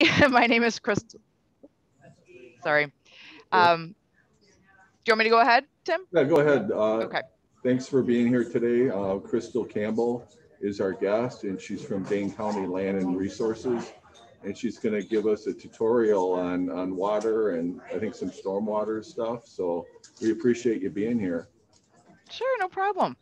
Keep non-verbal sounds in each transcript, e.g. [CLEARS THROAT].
[LAUGHS] my name is Crystal. Sorry. Um, do you want me to go ahead, Tim? Yeah, go ahead. Uh, Okay. Thanks for being here today. Uh, Crystal Campbell is our guest and she's from Dane County Land and Resources. And she's gonna give us a tutorial on, on water and I think some stormwater stuff. So we appreciate you being here. Sure, no problem.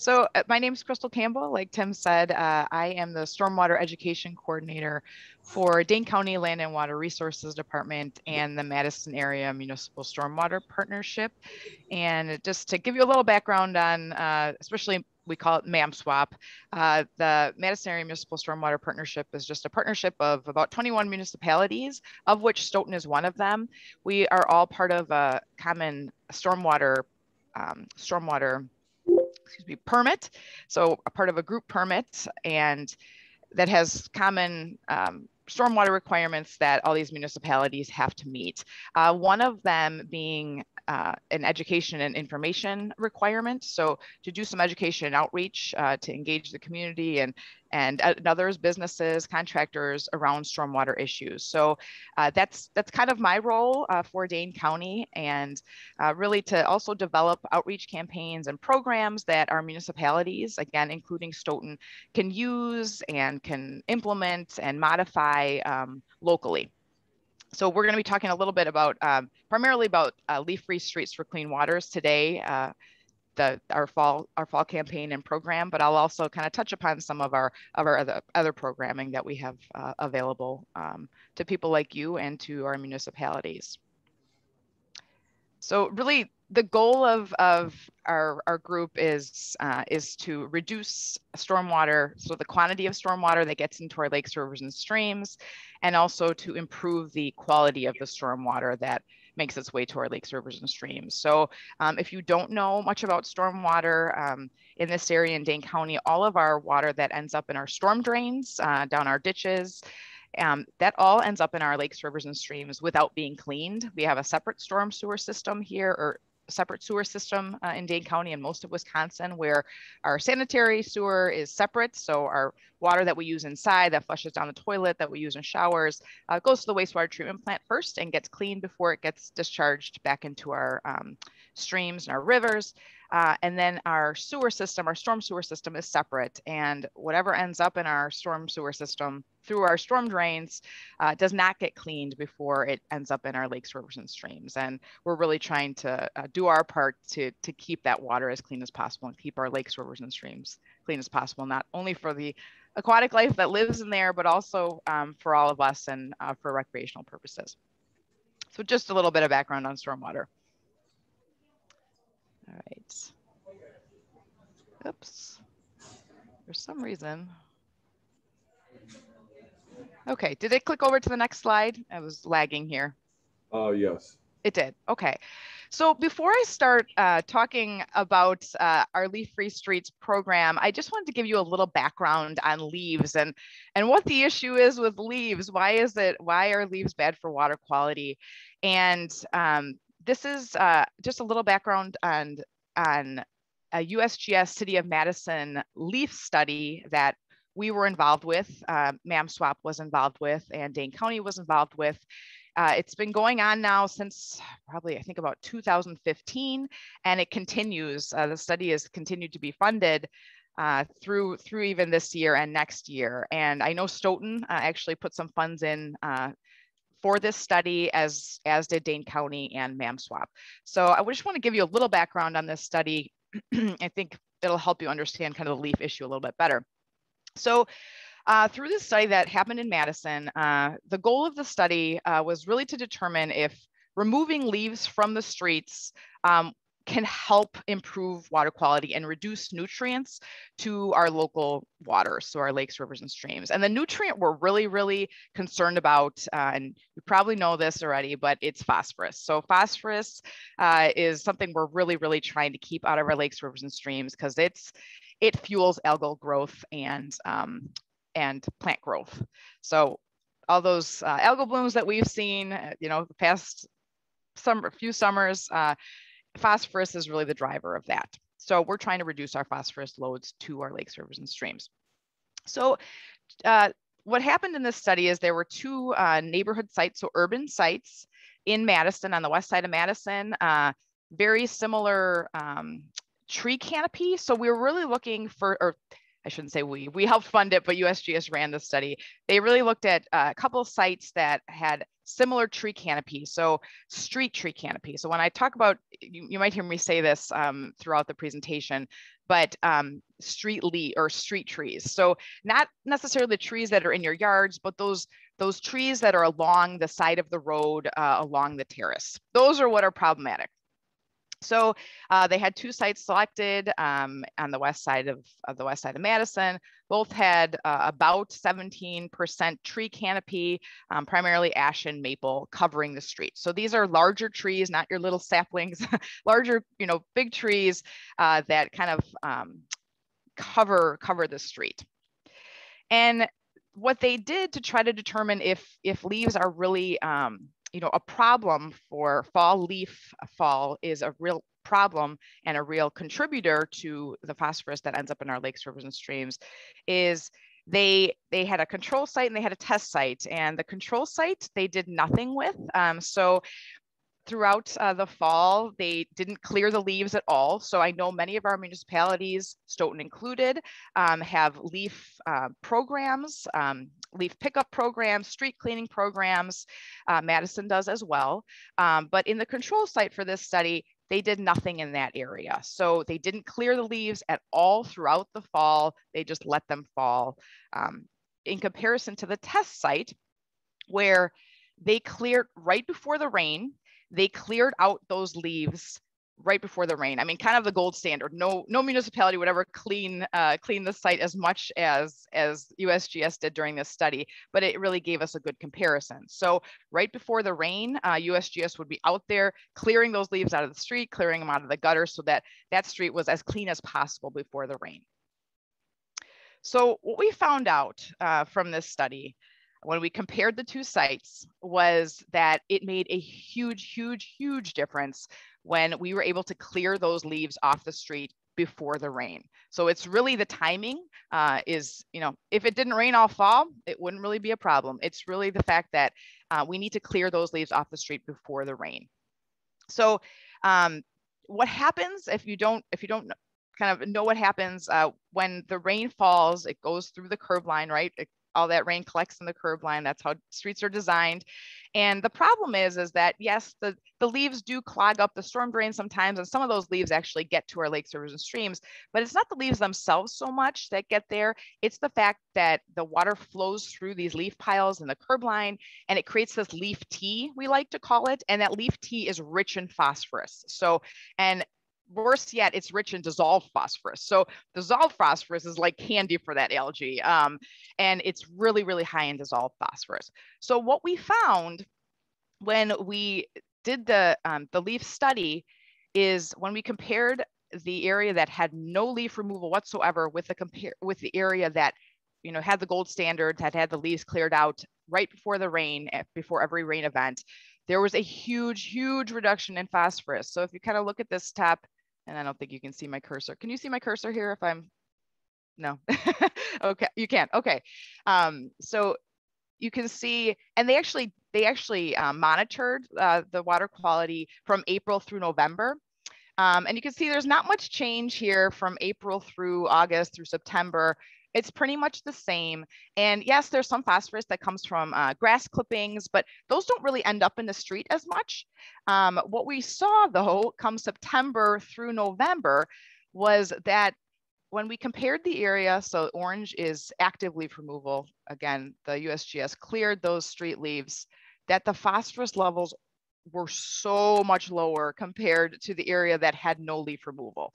So uh, my name is Crystal Campbell. Like Tim said, uh, I am the Stormwater Education Coordinator for Dane County Land and Water Resources Department and the Madison Area Municipal Stormwater Partnership. And just to give you a little background on, uh, especially we call it MAMSWaP. Uh, the Madison Area Municipal Stormwater Partnership is just a partnership of about 21 municipalities, of which Stoughton is one of them. We are all part of a common stormwater um, stormwater excuse me, permit. So a part of a group permit and that has common um, stormwater requirements that all these municipalities have to meet. Uh, one of them being uh, an education and information requirement. So to do some education and outreach uh, to engage the community and and others, businesses, contractors around stormwater issues. So uh, that's that's kind of my role uh, for Dane County, and uh, really to also develop outreach campaigns and programs that our municipalities, again including Stoughton, can use and can implement and modify um, locally. So we're going to be talking a little bit about um, primarily about uh, leaf-free streets for clean waters today, uh, the our fall our fall campaign and program. But I'll also kind of touch upon some of our of our other other programming that we have uh, available um, to people like you and to our municipalities. So really, the goal of, of our, our group is, uh, is to reduce stormwater, so the quantity of stormwater that gets into our lakes, rivers, and streams, and also to improve the quality of the stormwater that makes its way to our lakes, rivers, and streams. So um, if you don't know much about stormwater um, in this area in Dane County, all of our water that ends up in our storm drains, uh, down our ditches, um, that all ends up in our lakes, rivers, and streams without being cleaned. We have a separate storm sewer system here, or separate sewer system uh, in Dane County and most of Wisconsin where our sanitary sewer is separate. So our water that we use inside that flushes down the toilet that we use in showers uh, goes to the wastewater treatment plant first and gets cleaned before it gets discharged back into our um, streams and our rivers. Uh, and then our sewer system, our storm sewer system is separate. And whatever ends up in our storm sewer system through our storm drains uh, does not get cleaned before it ends up in our lakes, rivers, and streams. And we're really trying to uh, do our part to, to keep that water as clean as possible and keep our lakes, rivers, and streams clean as possible, not only for the aquatic life that lives in there, but also um, for all of us and uh, for recreational purposes. So just a little bit of background on stormwater. All right. Oops. For some reason. Okay, did it click over to the next slide? I was lagging here. Uh, yes. It did. Okay. So before I start uh, talking about uh, our Leaf Free Streets program, I just wanted to give you a little background on leaves and and what the issue is with leaves. Why is it? Why are leaves bad for water quality? And um, this is uh, just a little background on on a USGS City of Madison leaf study that we were involved with, uh, MAMSWaP was involved with, and Dane County was involved with. Uh, it's been going on now since probably, I think about 2015, and it continues. Uh, the study has continued to be funded uh, through through even this year and next year. And I know Stoughton uh, actually put some funds in uh, for this study as, as did Dane County and MAMSWaP. So I just want to give you a little background on this study. [CLEARS THROAT] I think it'll help you understand kind of the leaf issue a little bit better. So uh, through this study that happened in Madison, uh, the goal of the study uh, was really to determine if removing leaves from the streets um, can help improve water quality and reduce nutrients to our local waters, so our lakes, rivers, and streams. And the nutrient we're really, really concerned about, uh, and you probably know this already, but it's phosphorus. So phosphorus uh, is something we're really, really trying to keep out of our lakes, rivers, and streams because it's it fuels algal growth and um, and plant growth. So all those uh, algal blooms that we've seen, uh, you know, the past summer, few summers, uh, phosphorus is really the driver of that. So we're trying to reduce our phosphorus loads to our lakes, rivers, and streams. So uh, what happened in this study is there were two uh, neighborhood sites, so urban sites in Madison on the west side of Madison, uh, very similar um, tree canopy. So we were really looking for, or I shouldn't say we, we helped fund it, but USGS ran the study. They really looked at a couple of sites that had similar tree canopy, so street tree canopy. So when I talk about, you, you might hear me say this um, throughout the presentation, but um, street lee or street trees. So not necessarily the trees that are in your yards, but those those trees that are along the side of the road, uh, along the terrace. Those are what are problematic. So uh, they had two sites selected um, on the west side of, of, the west side of Madison. Both had uh, about 17% tree canopy, um, primarily ash and maple covering the street. So these are larger trees, not your little saplings, [LAUGHS] larger, you know, big trees uh, that kind of um, cover, cover the street. And what they did to try to determine if, if leaves are really um, you know, a problem for fall leaf fall is a real problem and a real contributor to the phosphorus that ends up in our lakes, rivers, and streams is they they had a control site and they had a test site and the control site they did nothing with um, so throughout uh, the fall, they didn't clear the leaves at all. So I know many of our municipalities, Stoughton included, um, have leaf uh, programs, um, leaf pickup programs, street cleaning programs. Uh, Madison does as well. Um, but in the control site for this study, they did nothing in that area. So they didn't clear the leaves at all throughout the fall. They just let them fall. Um, in comparison to the test site, where they cleared right before the rain they cleared out those leaves right before the rain. I mean, kind of the gold standard. No, no municipality would ever clean uh, clean the site as much as as USGS did during this study, but it really gave us a good comparison. So right before the rain, uh, USGS would be out there clearing those leaves out of the street, clearing them out of the gutter, so that that street was as clean as possible before the rain. So what we found out uh, from this study when we compared the two sites was that it made a huge, huge, huge difference when we were able to clear those leaves off the street before the rain. So it's really the timing uh, is, you know, if it didn't rain all fall, it wouldn't really be a problem. It's really the fact that uh, we need to clear those leaves off the street before the rain. So um, what happens if you don't, if you don't kind of know what happens uh, when the rain falls, it goes through the curb line, right? It all that rain collects in the curb line. That's how streets are designed. And the problem is, is that yes, the, the leaves do clog up the storm drain sometimes, and some of those leaves actually get to our lakes, rivers, and streams, but it's not the leaves themselves so much that get there. It's the fact that the water flows through these leaf piles in the curb line, and it creates this leaf tea, we like to call it. And that leaf tea is rich in phosphorus. So, and worse yet, it's rich in dissolved phosphorus. So dissolved phosphorus is like candy for that algae. Um, and it's really, really high in dissolved phosphorus. So what we found when we did the, um, the leaf study is when we compared the area that had no leaf removal whatsoever with the compare with the area that you know had the gold standard had had the leaves cleared out right before the rain eh, before every rain event there was a huge huge reduction in phosphorus so if you kind of look at this top and I don't think you can see my cursor. Can you see my cursor here if I'm, no, [LAUGHS] okay, you can't, okay. Um, so you can see, and they actually, they actually uh, monitored uh, the water quality from April through November. Um, and you can see there's not much change here from April through August through September. It's pretty much the same. And yes, there's some phosphorus that comes from uh, grass clippings, but those don't really end up in the street as much. Um, what we saw though, come September through November, was that when we compared the area, so orange is active leaf removal. Again, the USGS cleared those street leaves, that the phosphorus levels were so much lower compared to the area that had no leaf removal.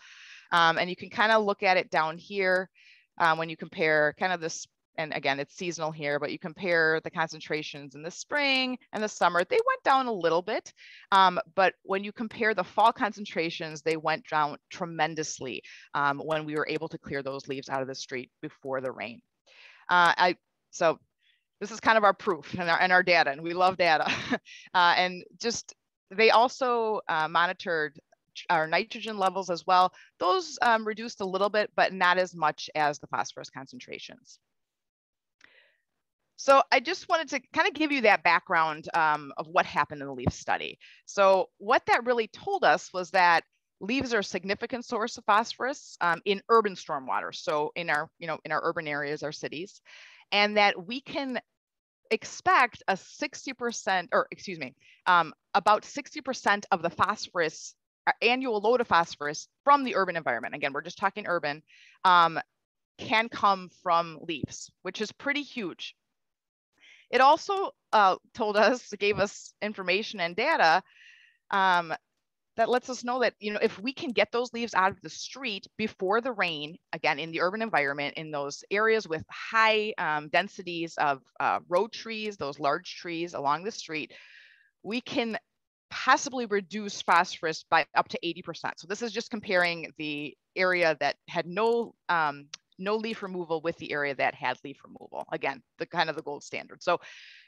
Um, and you can kind of look at it down here um, when you compare kind of this, and again, it's seasonal here, but you compare the concentrations in the spring and the summer, they went down a little bit. Um, but when you compare the fall concentrations, they went down tremendously um, when we were able to clear those leaves out of the street before the rain. Uh, I, so this is kind of our proof and our, and our data, and we love data. [LAUGHS] uh, and just they also uh, monitored our nitrogen levels as well. Those um, reduced a little bit, but not as much as the phosphorus concentrations. So I just wanted to kind of give you that background um, of what happened in the LEAF study. So what that really told us was that leaves are a significant source of phosphorus um, in urban stormwater. So in our, you know, in our urban areas, our cities, and that we can expect a 60% or excuse me, um, about 60% of the phosphorus annual load of phosphorus from the urban environment. Again, we're just talking urban, um, can come from leaves, which is pretty huge. It also uh, told us, gave us information and data um, that lets us know that you know if we can get those leaves out of the street before the rain again in the urban environment in those areas with high um, densities of uh, road trees those large trees along the street we can possibly reduce phosphorus by up to 80% so this is just comparing the area that had no um, no leaf removal with the area that had leaf removal again the kind of the gold standard so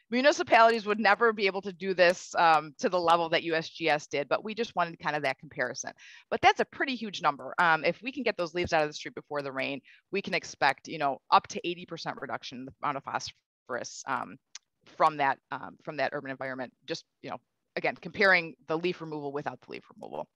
municipalities would never be able to do this um, to the level that USGS did, but we just wanted kind of that comparison. But that's a pretty huge number. Um, if we can get those leaves out of the street before the rain, we can expect, you know, up to 80% reduction in the amount of phosphorus um, from that um, from that urban environment. Just, you know, again, comparing the leaf removal without the leaf removal.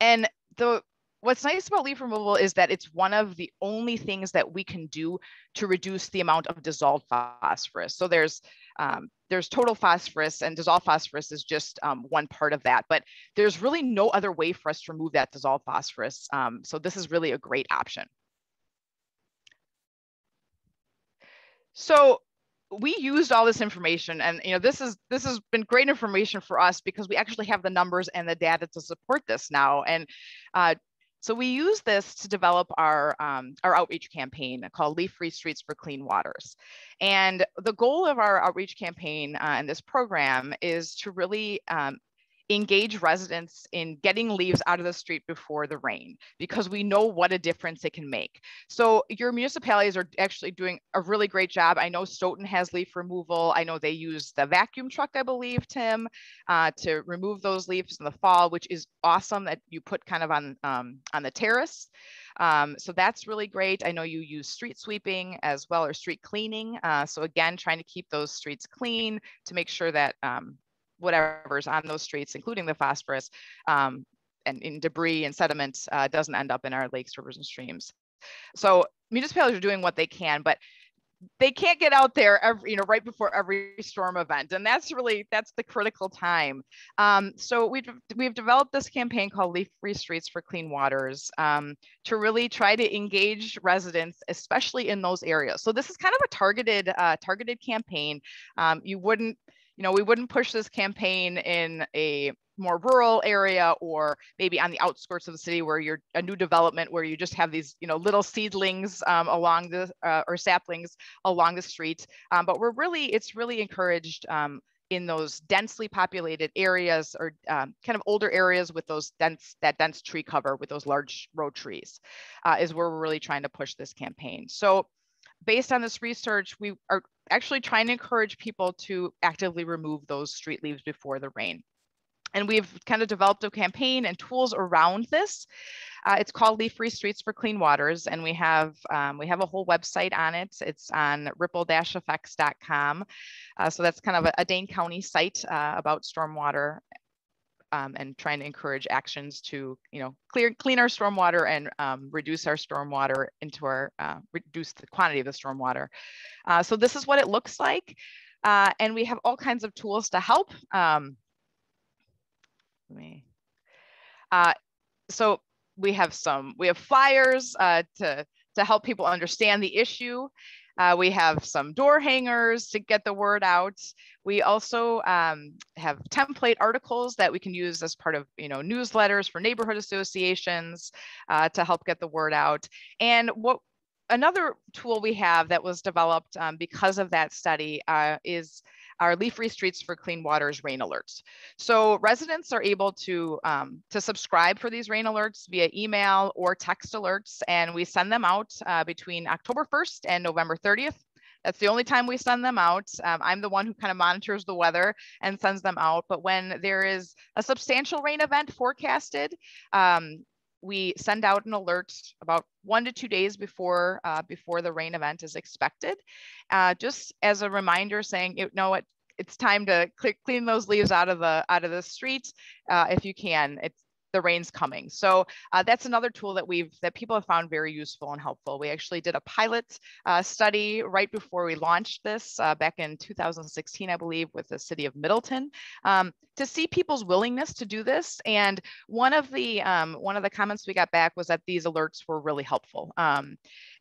And the what's nice about leaf removal is that it's one of the only things that we can do to reduce the amount of dissolved phosphorus. So there's um, there's total phosphorus and dissolved phosphorus is just um, one part of that, but there's really no other way for us to remove that dissolved phosphorus. Um, so this is really a great option. So we used all this information and you know this is this has been great information for us because we actually have the numbers and the data to support this now and uh, so we use this to develop our, um, our outreach campaign called Leaf Free Streets for Clean Waters. And the goal of our outreach campaign uh, and this program is to really um, engage residents in getting leaves out of the street before the rain because we know what a difference it can make. So your municipalities are actually doing a really great job. I know Stoughton has leaf removal. I know they use the vacuum truck, I believe, Tim, uh, to remove those leaves in the fall, which is awesome that you put kind of on, um, on the terrace. Um, so that's really great. I know you use street sweeping as well or street cleaning. Uh, so again, trying to keep those streets clean to make sure that um, whatever's on those streets, including the phosphorus um, and in debris and sediment uh, doesn't end up in our lakes, rivers, and streams. So municipalities are doing what they can, but they can't get out there every, you know, right before every storm event. And that's really, that's the critical time. Um, so we've, we've developed this campaign called Leaf Free Streets for Clean Waters um, to really try to engage residents, especially in those areas. So this is kind of a targeted, uh, targeted campaign. Um, you wouldn't, you know, we wouldn't push this campaign in a more rural area or maybe on the outskirts of the city where you're a new development where you just have these you know little seedlings um, along the uh, or saplings along the street um, but we're really it's really encouraged um, in those densely populated areas or um, kind of older areas with those dense that dense tree cover with those large row trees uh, is where we're really trying to push this campaign. So based on this research, we are actually trying to encourage people to actively remove those street leaves before the rain. And we've kind of developed a campaign and tools around this. Uh, it's called Leaf Free Streets for Clean Waters, and we have um, we have a whole website on it. It's on ripple-effects.com. Uh, so that's kind of a, a Dane County site uh, about stormwater um, and trying to encourage actions to, you know, clear, clean our stormwater and um, reduce our stormwater into our, uh, reduce the quantity of the stormwater. Uh, so this is what it looks like. Uh, and we have all kinds of tools to help. Um, let me, uh, so we have some, we have flyers uh, to, to help people understand the issue. Uh, we have some door hangers to get the word out. We also um, have template articles that we can use as part of you know newsletters for neighborhood associations uh, to help get the word out. And what another tool we have that was developed um, because of that study uh, is our Leaf Free Streets for Clean Waters rain alerts. So residents are able to, um, to subscribe for these rain alerts via email or text alerts, and we send them out uh, between October 1st and November 30th. That's the only time we send them out. Um, I'm the one who kind of monitors the weather and sends them out. But when there is a substantial rain event forecasted, um, we send out an alert about one to two days before uh, before the rain event is expected, uh, just as a reminder saying, you know what, it's time to clean those leaves out of the out of the streets uh, if you can. It's the rain's coming. So uh, that's another tool that we've that people have found very useful and helpful. We actually did a pilot uh, study right before we launched this uh, back in 2016, I believe, with the city of Middleton um, to see people's willingness to do this. And one of the um, one of the comments we got back was that these alerts were really helpful. Um,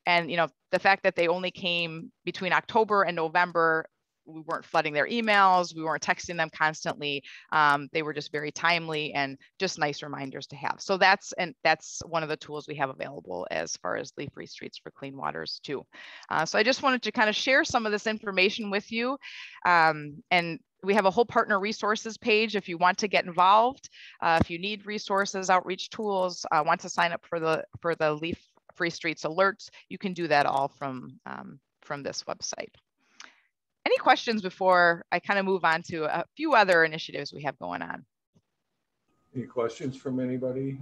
and you know the fact that they only came between October and November we weren't flooding their emails we weren't texting them constantly um, they were just very timely and just nice reminders to have. So that's and that's one of the tools we have available as far as leaf free streets for clean waters too. Uh, so i just wanted to kind of share some of this information with you um, and we have a whole partner resources page if you want to get involved. Uh, if you need resources outreach tools uh, want to sign up for the for the leaf free streets alerts you can do that all from um, from this website any questions before I kind of move on to a few other initiatives we have going on? Any questions from anybody?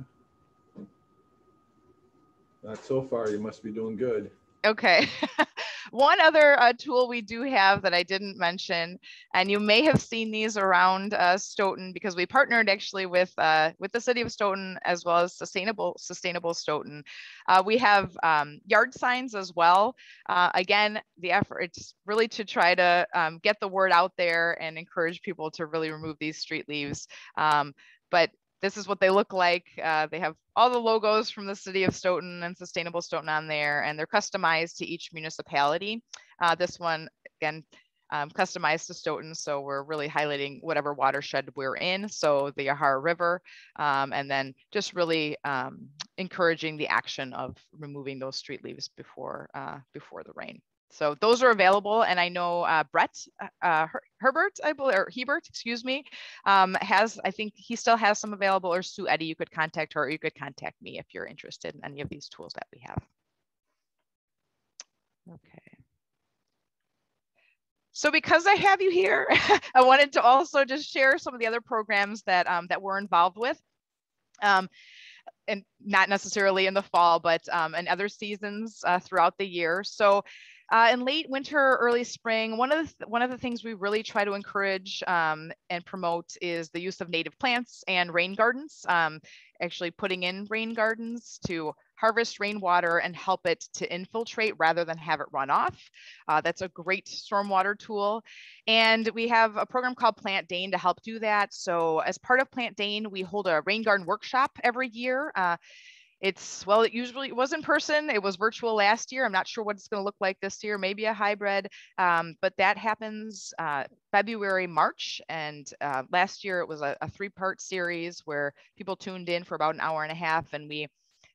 Not so far, you must be doing good. Okay. [LAUGHS] One other uh, tool we do have that I didn't mention, and you may have seen these around uh, Stoughton because we partnered actually with uh, with the city of Stoughton as well as Sustainable Sustainable Stoughton. Uh, we have um, yard signs as well. Uh, again, the effort is really to try to um, get the word out there and encourage people to really remove these street leaves. Um, but this is what they look like. Uh, they have all the logos from the city of Stoughton and Sustainable Stoughton on there, and they're customized to each municipality. Uh, this one, again, um, customized to Stoughton, so we're really highlighting whatever watershed we're in, so the Yahara River, um, and then just really um, encouraging the action of removing those street leaves before, uh, before the rain. So those are available. And I know uh, Brett uh, Her Herbert, I believe, or Hebert, excuse me, um, has, I think he still has some available or Sue Eddy, you could contact her or you could contact me if you're interested in any of these tools that we have. Okay. So because I have you here, [LAUGHS] I wanted to also just share some of the other programs that, um, that we're involved with. Um, and not necessarily in the fall, but um, in other seasons uh, throughout the year. So uh, in late winter, early spring, one of the one of the things we really try to encourage um, and promote is the use of native plants and rain gardens. Um, actually, putting in rain gardens to harvest rainwater and help it to infiltrate rather than have it run off. Uh, that's a great stormwater tool. And we have a program called Plant Dane to help do that. So as part of Plant Dane, we hold a rain garden workshop every year. Uh, it's, well, it usually it was in person. It was virtual last year. I'm not sure what it's going to look like this year, maybe a hybrid, um, but that happens uh, February, March. And uh, last year it was a, a three part series where people tuned in for about an hour and a half and we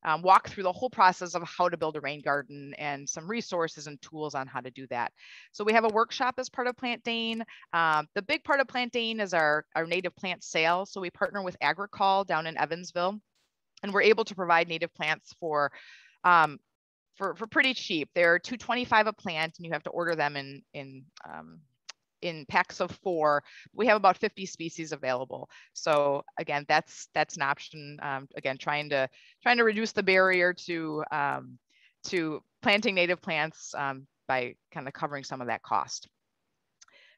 um, walk through the whole process of how to build a rain garden and some resources and tools on how to do that. So we have a workshop as part of Plant Dane. Um, the big part of Plant Dane is our, our native plant sale. So we partner with Agrecol down in Evansville and we're able to provide native plants for um, for, for pretty cheap. They're 225 a plant and you have to order them in, in, um, in packs of four. We have about 50 species available. So again, that's, that's an option. Um, again, trying to, trying to reduce the barrier to, um, to planting native plants um, by kind of covering some of that cost.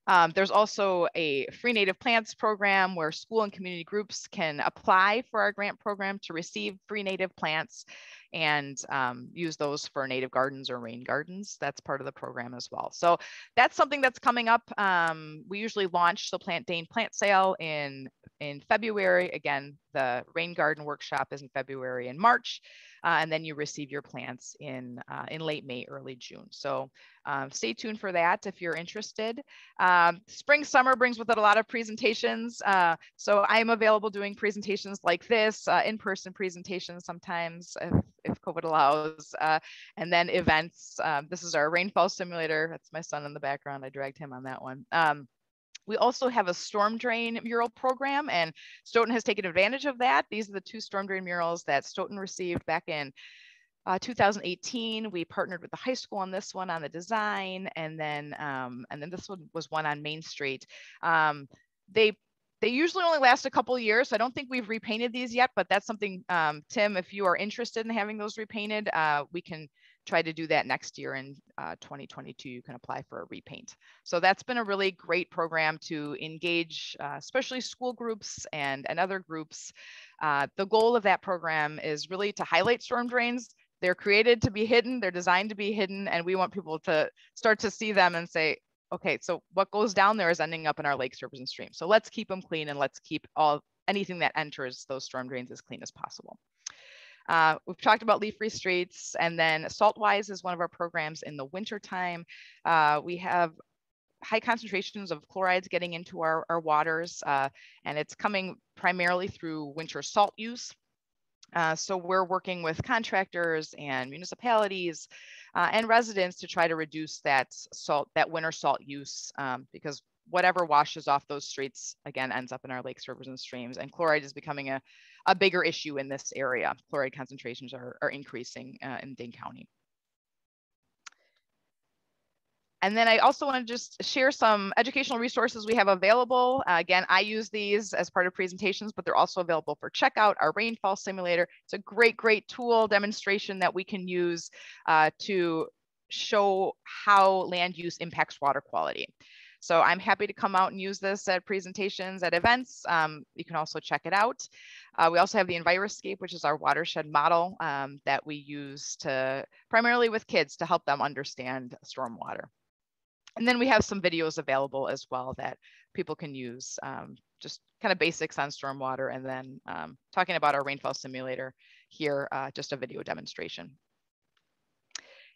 Um, there's also a free native plants program where school and community groups can apply for our grant program to receive free native plants and um, use those for native gardens or rain gardens. That's part of the program as well. So that's something that's coming up. Um, we usually launch the Plant Dane plant sale in, in February. Again, the rain garden workshop is in February and March uh, and then you receive your plants in, uh, in late May, early June. So um, stay tuned for that if you're interested. Um, spring, summer brings with it a lot of presentations. Uh, so I am available doing presentations like this, uh, in-person presentations sometimes if, if COVID allows, uh, and then events. Um, this is our rainfall simulator. That's my son in the background. I dragged him on that one. Um, we also have a storm drain mural program and Stoughton has taken advantage of that. These are the two storm drain murals that Stoughton received back in uh, 2018. We partnered with the high school on this one on the design and then um, and then this one was one on Main Street. Um, they they usually only last a couple years. So I don't think we've repainted these yet, but that's something, um, Tim, if you are interested in having those repainted, uh, we can try to do that next year in uh, 2022. You can apply for a repaint. So that's been a really great program to engage, uh, especially school groups and, and other groups. Uh, the goal of that program is really to highlight storm drains. They're created to be hidden, they're designed to be hidden, and we want people to start to see them and say, okay, so what goes down there is ending up in our lakes, rivers, and streams. So let's keep them clean and let's keep all anything that enters those storm drains as clean as possible. Uh, we've talked about leaf-free streets and then Saltwise is one of our programs in the wintertime. Uh, we have high concentrations of chlorides getting into our, our waters uh, and it's coming primarily through winter salt use. Uh, so we're working with contractors and municipalities uh, and residents to try to reduce that salt, that winter salt use um, because whatever washes off those streets again ends up in our lakes, rivers, and streams. And chloride is becoming a, a bigger issue in this area. Chloride concentrations are, are increasing uh, in Dane County. And then I also want to just share some educational resources we have available. Uh, again, I use these as part of presentations, but they're also available for checkout. Our rainfall simulator, it's a great, great tool demonstration that we can use uh, to show how land use impacts water quality. So I'm happy to come out and use this at presentations, at events. Um, you can also check it out. Uh, we also have the Enviroscape, which is our watershed model um, that we use to primarily with kids to help them understand stormwater. And then we have some videos available as well that people can use, um, just kind of basics on stormwater and then um, talking about our rainfall simulator here, uh, just a video demonstration.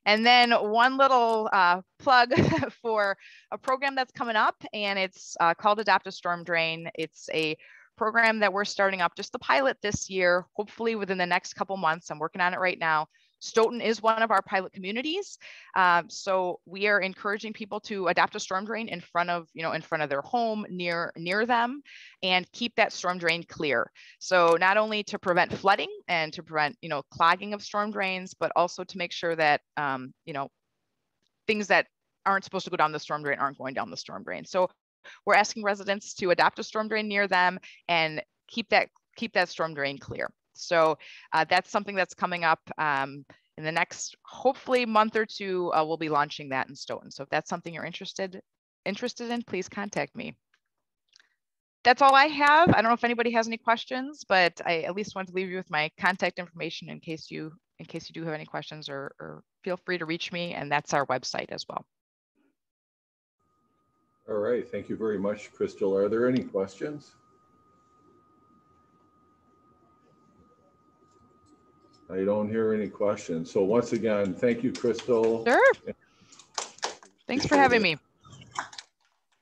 And then one little uh, plug [LAUGHS] for a program that's coming up and it's uh, called Adopt a Storm Drain. It's a program that we're starting up just the pilot this year, hopefully within the next couple months. I'm working on it right now Stoughton is one of our pilot communities. Um, so we are encouraging people to adopt a storm drain in front of, you know, in front of their home near, near them and keep that storm drain clear. So not only to prevent flooding and to prevent, you know, clogging of storm drains, but also to make sure that, um, you know, things that aren't supposed to go down the storm drain aren't going down the storm drain. So we're asking residents to adopt a storm drain near them and keep that keep that storm drain clear. So uh, that's something that's coming up um, in the next, hopefully month or two, uh, we'll be launching that in Stoughton. So if that's something you're interested, interested in, please contact me. That's all I have. I don't know if anybody has any questions, but I at least want to leave you with my contact information in case you in case you do have any questions or, or feel free to reach me. And that's our website as well. All right. Thank you very much, Crystal. Are there any questions? I don't hear any questions. So once again, thank you, Crystal. Sure. Thanks for having me.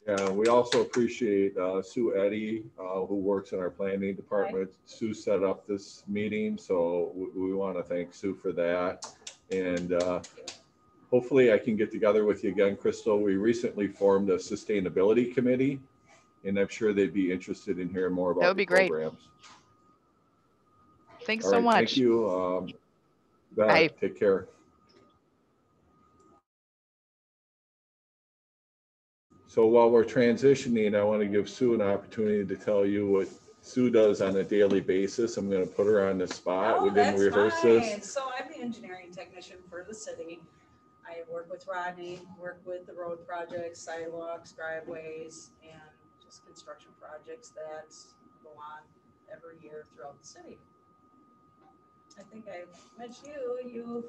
Yeah, we also appreciate uh, Sue Eddy, uh, who works in our planning department. Sue set up this meeting, so we, we want to thank Sue for that. And uh, hopefully I can get together with you again, Crystal. We recently formed a sustainability committee, and I'm sure they'd be interested in hearing more about that would be great. programs. Thanks All so right, much. Thank you. Um, Bye. Take care. So while we're transitioning, I want to give Sue an opportunity to tell you what Sue does on a daily basis. I'm going to put her on the spot. Oh, we didn't rehearse fine. this. So I'm the engineering technician for the city. I work with Rodney, work with the road projects, sidewalks, driveways, and just construction projects that go on every year throughout the city. I think I met you. You've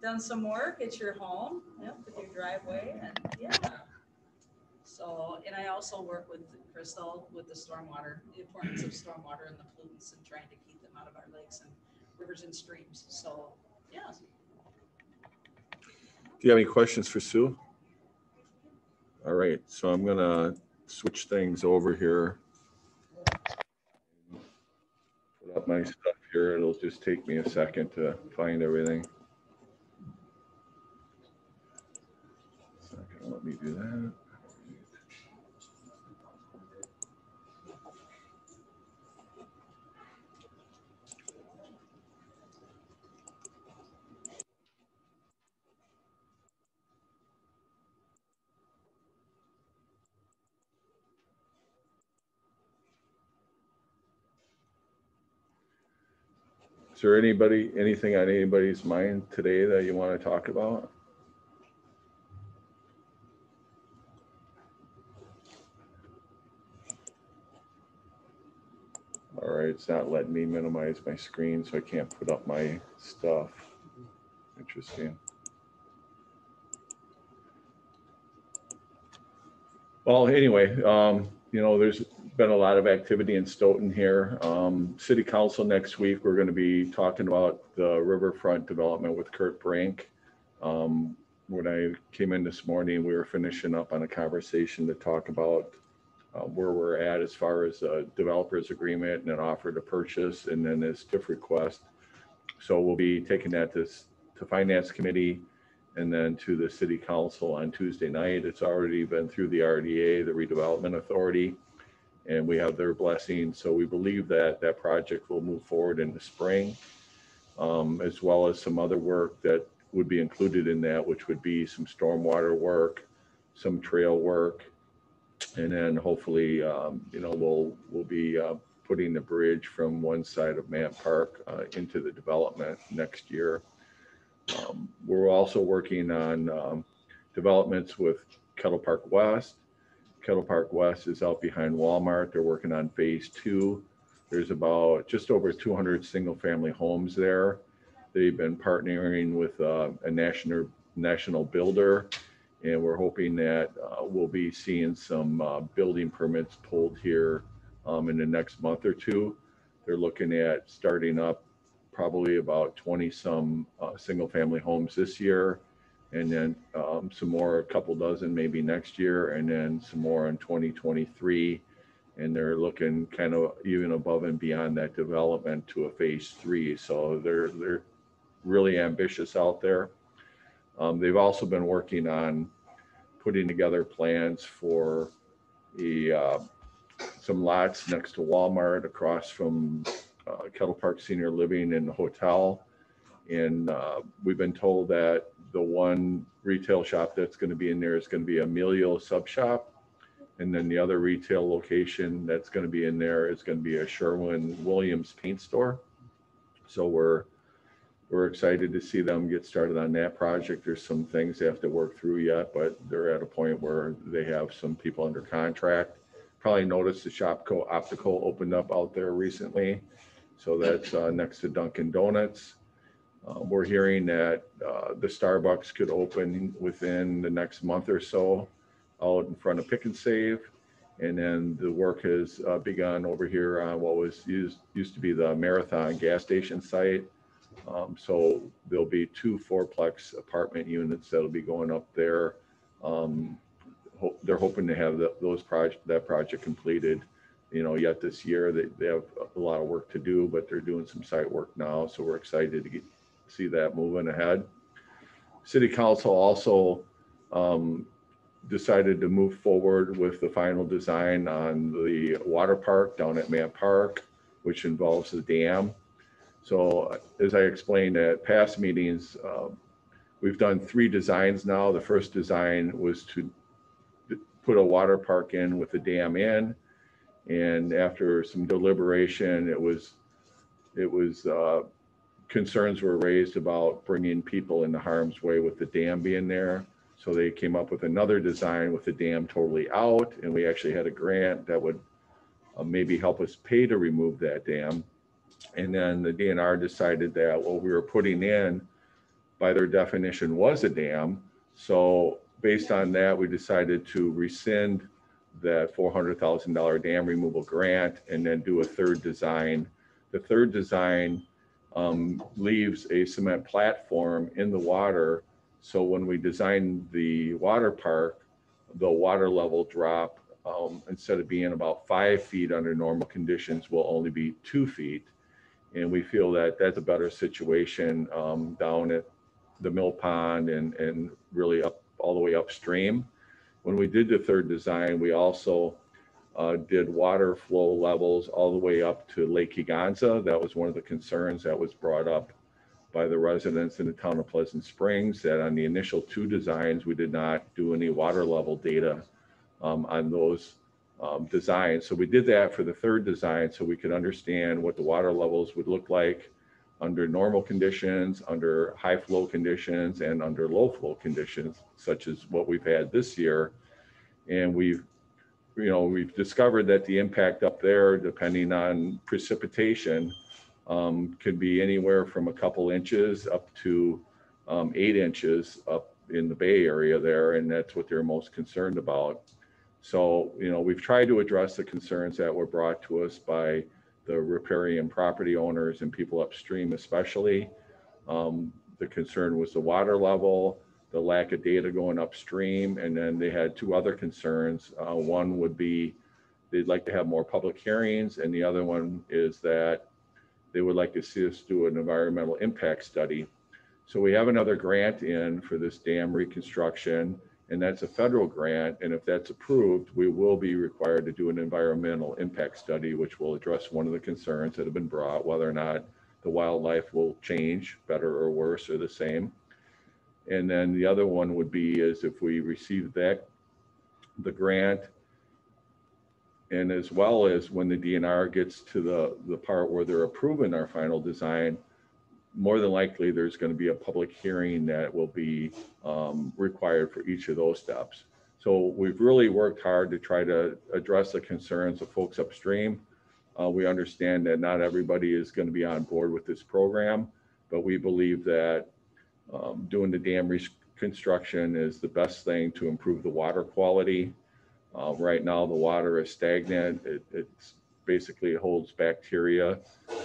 done some work at your home, yep, with your driveway, and yeah. So, and I also work with Crystal with the stormwater, the importance of stormwater and the pollutants and trying to keep them out of our lakes and rivers and streams. So, yeah. Do you have any questions for Sue? All right, so I'm gonna switch things over here. Put up my stuff here. It'll just take me a second to find everything. It's let me do that. There anybody, anything on anybody's mind today that you want to talk about? All right, it's not letting me minimize my screen, so I can't put up my stuff. Interesting. Well, anyway, um, you know, there's been a lot of activity in Stoughton here. Um, city council next week, we're gonna be talking about the riverfront development with Kurt Brink. Um, when I came in this morning, we were finishing up on a conversation to talk about uh, where we're at as far as a developer's agreement and an offer to purchase and then this TIF request. So we'll be taking that to, to finance committee and then to the city council on Tuesday night. It's already been through the RDA, the redevelopment authority. And we have their blessing. So we believe that that project will move forward in the spring. Um, as well as some other work that would be included in that, which would be some stormwater work, some trail work. And then hopefully, um, you know, we'll, we'll be, uh, putting the bridge from one side of Mandt Park, uh, into the development next year. Um, We're also working on, um, developments with Kettle Park West. Kettle Park West is out behind Walmart. They're working on phase two. There's about just over two hundred single-family homes there. They've been partnering with, uh, a national, national builder. And we're hoping that uh, we'll be seeing some uh, building permits pulled here um, in the next month or two. They're looking at starting up probably about 20 some uh, single family homes this year. And then um, some more, a couple dozen maybe next year, and then some more in 2023. And they're looking kind of even above and beyond that development to a phase three. So they're they're really ambitious out there. Um, they've also been working on putting together plans for the, uh, some lots next to Walmart across from, uh, Kettle Park Senior Living and the Hotel. And, uh, we've been told that the one retail shop that's gonna be in there is gonna be Emilio Sub Shop. And then the other retail location that's gonna be in there is gonna be a Sherwin Williams Paint Store. So we're, we're excited to see them get started on that project. There's some things they have to work through yet, but they're at a point where they have some people under contract. Probably noticed the Shopko Optical opened up out there recently. So that's uh, next to Dunkin' Donuts. Uh, We're hearing that uh, the Starbucks could open within the next month or so out in front of Pick and Save. And then the work has uh, begun over here on what was used, used to be the Marathon gas station site. Um, so there'll be two fourplex apartment units that'll be going up there. Um, ho- they're hoping to have the- those project, that project completed, you know, yet this year. They, they have a lot of work to do, but they're doing some site work now. So we're excited to get, see that moving ahead. City council also, um, decided to move forward with the final design on the water park down at Mandt Park, which involves the dam. So as I explained at past meetings, um, we've done three designs now. The first design was to put a water park in with the dam in. And after some deliberation, it was, it was, uh, concerns were raised about bringing people into harm's way with the dam being there. So they came up with another design with the dam totally out, and we actually had a grant that would uh, maybe help us pay to remove that dam. And then the DNR decided that what we were putting in, by their definition, was a dam. So based on that, we decided to rescind that four hundred thousand dollar dam removal grant and then do a third design. The third design um, leaves a cement platform in the water. So when we design the water park, the water level drop, um, instead of being about five feet under normal conditions, will only be two feet. And we feel that that's a better situation um, down at the mill pond and, and really up, all the way upstream. When we did the third design, we also uh, did water flow levels all the way up to Lake Kegonsa. That was one of the concerns that was brought up by the residents in the town of Pleasant Springs, that on the initial two designs, we did not do any water level data um, on those um, designs. So we did that for the third design so we could understand what the water levels would look like under normal conditions, under high flow conditions, and under low flow conditions, such as what we've had this year. And we've, you know, we've discovered that the impact up there, depending on precipitation, um, could be anywhere from a couple inches up to um, eight inches up in the Bay Area there, and that's what they're most concerned about. So, you know, we've tried to address the concerns that were brought to us by the riparian property owners and people upstream especially. Um, the concern was the water level, the lack of data going upstream, and then they had two other concerns. Uh, one would be they'd like to have more public hearings, and the other one is that they would like to see us do an environmental impact study. So we have another grant in for this dam reconstruction, and that's a federal grant. And if that's approved, we will be required to do an environmental impact study, which will address one of the concerns that have been brought, whether or not the wildlife will change better or worse or the same. And then the other one would be is if we receive that, the grant, and as well as when the DNR gets to the, the part where they're approving our final design, more than likely, there's going to be a public hearing that will be um, required for each of those steps. So we've really worked hard to try to address the concerns of folks upstream. Uh, we understand that not everybody is going to be on board with this program, but we believe that um, doing the dam reconstruction is the best thing to improve the water quality. Uh, right now, the water is stagnant. It, it's basically holds bacteria.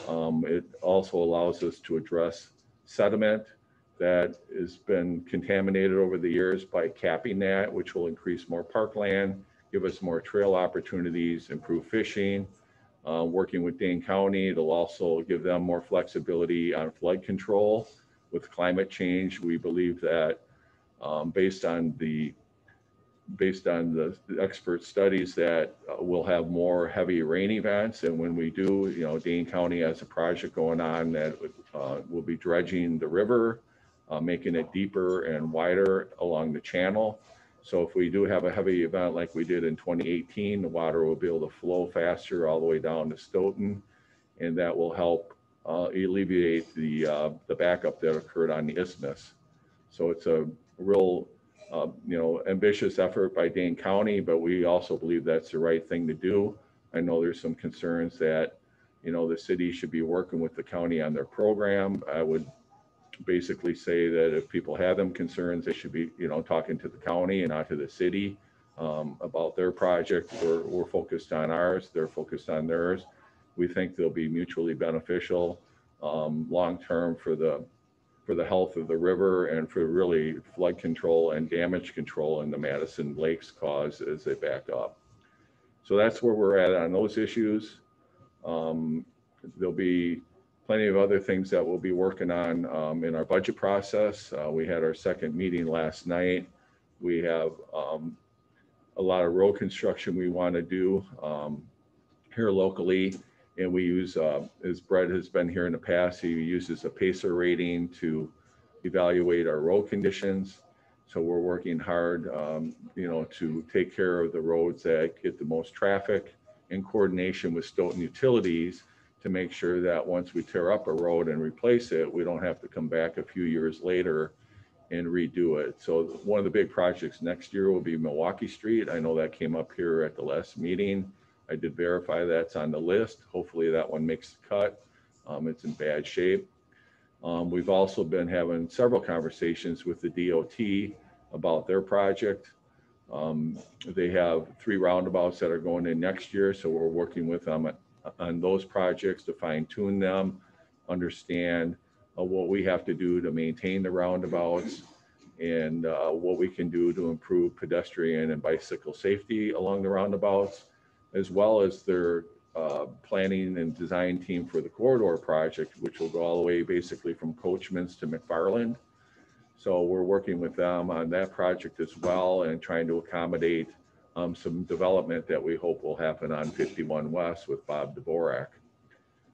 Um, it also allows us to address sediment that has been contaminated over the years by capping that, which will increase more parkland, give us more trail opportunities, improve fishing. Uh, working with Dane County, it'll also give them more flexibility on flood control. With climate change, we believe that um, based on the based on the expert studies that uh, we'll have more heavy rain events. And when we do, you know, Dane County has a project going on that uh, will be dredging the river, uh, making it deeper and wider along the channel. So if we do have a heavy event like we did in 2018, the water will be able to flow faster all the way down to Stoughton. And that will help uh, alleviate the, uh, the backup that occurred on the isthmus. So it's a real uh, you know, ambitious effort by Dane County, but we also believe that's the right thing to do. I know there's some concerns that, you know, the city should be working with the county on their program. I would basically say that if people have them concerns, they should be, you know, talking to the county and not to the city um, about their project. We're, we're focused on ours. They're focused on theirs. We think they'll be mutually beneficial um, long-term for the for the health of the river and for really flood control and damage control in the Madison Lakes cause as they back up. So that's where we're at on those issues. Um, there'll be plenty of other things that we'll be working on um, in our budget process. Uh, we had our second meeting last night. We have um, a lot of road construction we want to do um, here locally. And we use, uh, as Brett has been here in the past, he uses a PASER rating to evaluate our road conditions. So we're working hard, um, you know, to take care of the roads that get the most traffic in coordination with Stoughton Utilities to make sure that once we tear up a road and replace it, we don't have to come back a few years later and redo it. So one of the big projects next year will be Milwaukee Street. I know that came up here at the last meeting. I did verify that's on the list. Hopefully that one makes the cut. Um, it's in bad shape. Um, we've also been having several conversations with the DOT about their project. Um, they have three roundabouts that are going in next year, so we're working with them on those projects to fine tune them, understand uh, what we have to do to maintain the roundabouts and uh, what we can do to improve pedestrian and bicycle safety along the roundabouts as well as their uh, planning and design team for the corridor project, which will go all the way basically from Coachman's to McFarland. So we're working with them on that project as well and trying to accommodate um, some development that we hope will happen on 51 West with Bob Dvorak.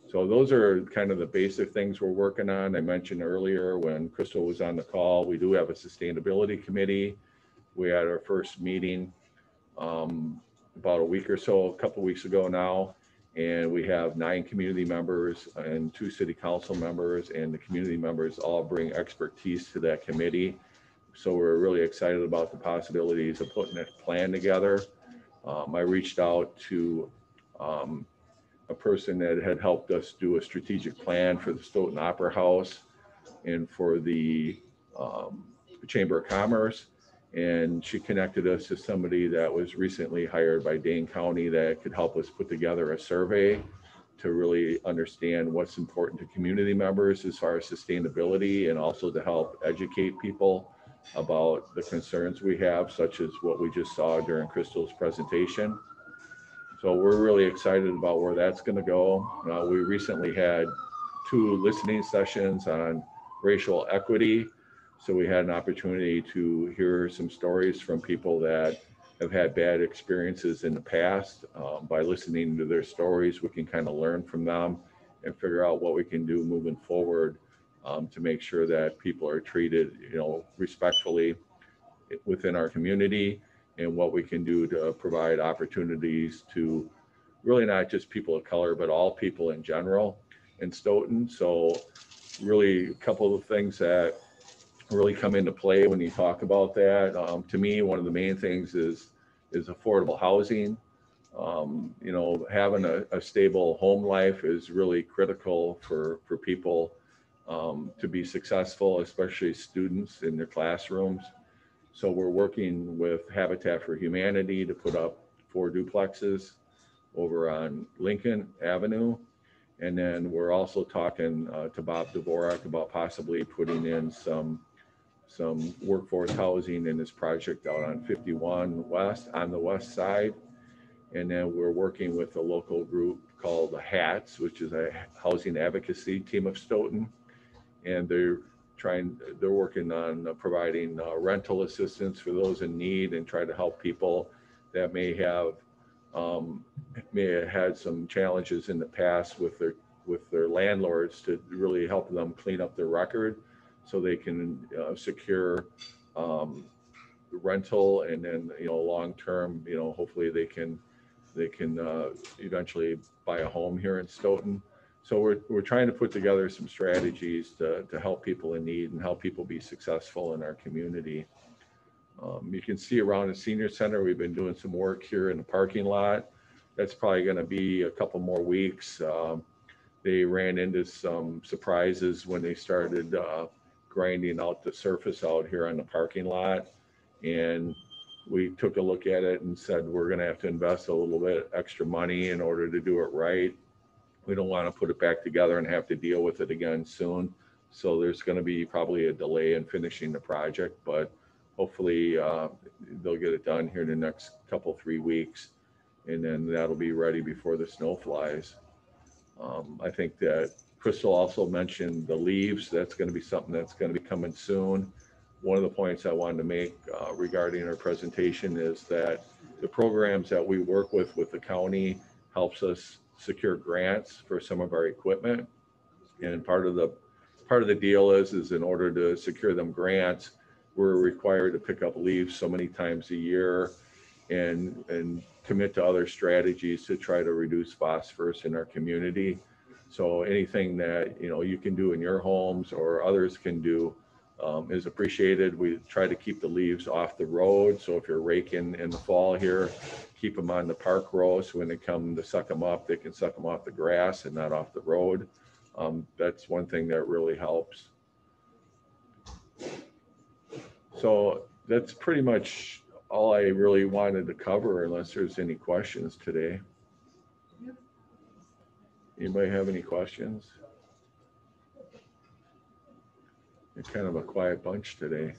So those are kind of the basic things we're working on. I mentioned earlier when Crystal was on the call, we do have a sustainability committee. We had our first meeting um, about a week or so, a couple weeks ago now. And we have nine community members and two city council members, and the community members all bring expertise to that committee. So we're really excited about the possibilities of putting a plan together. Um, I reached out to um, a person that had helped us do a strategic plan for the Stoughton Opera House and for the um, Chamber of Commerce. And she connected us to somebody that was recently hired by Dane County that could help us put together a survey to really understand what's important to community members as far as sustainability and also to help educate people about the concerns we have, such as what we just saw during Crystal's presentation. So we're really excited about where that's going to go. Uh, we recently had two listening sessions on racial equity. So we had an opportunity to hear some stories from people that have had bad experiences in the past. Um, by listening to their stories, we can kind of learn from them and figure out what we can do moving forward um, to make sure that people are treated, you know, respectfully within our community and what we can do to provide opportunities to really not just people of color, but all people in general in Stoughton. So really a couple of things that really come into play when you talk about that. Um, to me, one of the main things is is affordable housing. Um, you know, having a, a, stable home life is really critical for for people um, to be successful, especially students in their classrooms. So we're working with Habitat for Humanity to put up four duplexes over on Lincoln Avenue. And then we're also talking uh, to Bob Dvorak about possibly putting in some some workforce housing in this project out on 51 West on the west side. And then we're working with a local group called the HATS, which is a housing advocacy team of Stoughton. And they're trying, they're working on providing uh, rental assistance for those in need and try to help people that may have um, may have had some challenges in the past with their with their landlords to really help them clean up their record so they can uh, secure um, rental and then you know long term you know hopefully they can they can uh, eventually buy a home here in Stoughton. So we're, we're trying to put together some strategies to, to help people in need and help people be successful in our community. Um, you can see around the senior center, we've been doing some work here in the parking lot. That's probably going to be a couple more weeks. Um, they ran into some surprises when they started uh, grinding out the surface out here on the parking lot. And we took a look at it and said, we're going to have to invest a little bit extra money in order to do it right. We don't want to put it back together and have to deal with it again soon. So there's going to be probably a delay in finishing the project, but hopefully uh, they'll get it done here in the next couple, three weeks. And then that'll be ready before the snow flies. Um, I think that Crystal also mentioned the leaves. That's going to be something that's going to be coming soon. One of the points I wanted to make uh, regarding our presentation is that the programs that we work with with the county helps us secure grants for some of our equipment. And part of the part of the deal is is in order to secure them grants, we're required to pick up leaves so many times a year and and commit to other strategies to try to reduce phosphorus in our community. So anything that you know you can do in your homes or others can do um, is appreciated. We try to keep the leaves off the road. So if you're raking in the fall here, keep them on the park row. So when they come to suck them up, they can suck them off the grass and not off the road. Um, that's one thing that really helps. So that's pretty much all I really wanted to cover unless there's any questions today. Anybody have any questions? You're kind of a quiet bunch today.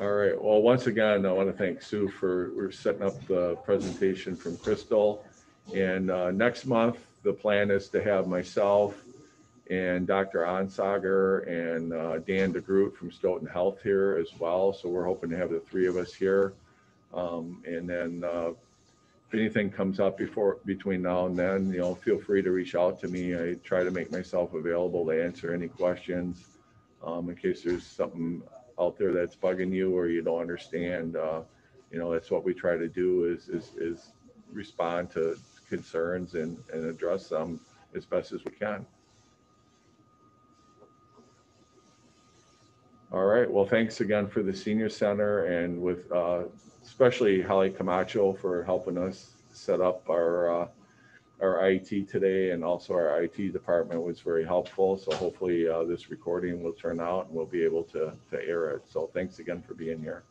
All right, well, once again, I want to thank Sue for, we're setting up the presentation from Crystal. And uh, next month, the plan is to have myself and Dr. Onsager and uh, Dan DeGroot from Stoughton Health here as well. So we're hoping to have the three of us here. Um, and then uh, if anything comes up before between now and then, you know, feel free to reach out to me. I try to make myself available to answer any questions um, in case there's something out there that's bugging you or you don't understand. Uh, you know, that's what we try to do is is, is respond to concerns and, and address them as best as we can. All right, well, thanks again for the senior center and with, uh, especially Holly Camacho for helping us set up our, uh, our IT today and also our IT department was very helpful. So hopefully, uh, this recording will turn out and we'll be able to, to air it. So thanks again for being here.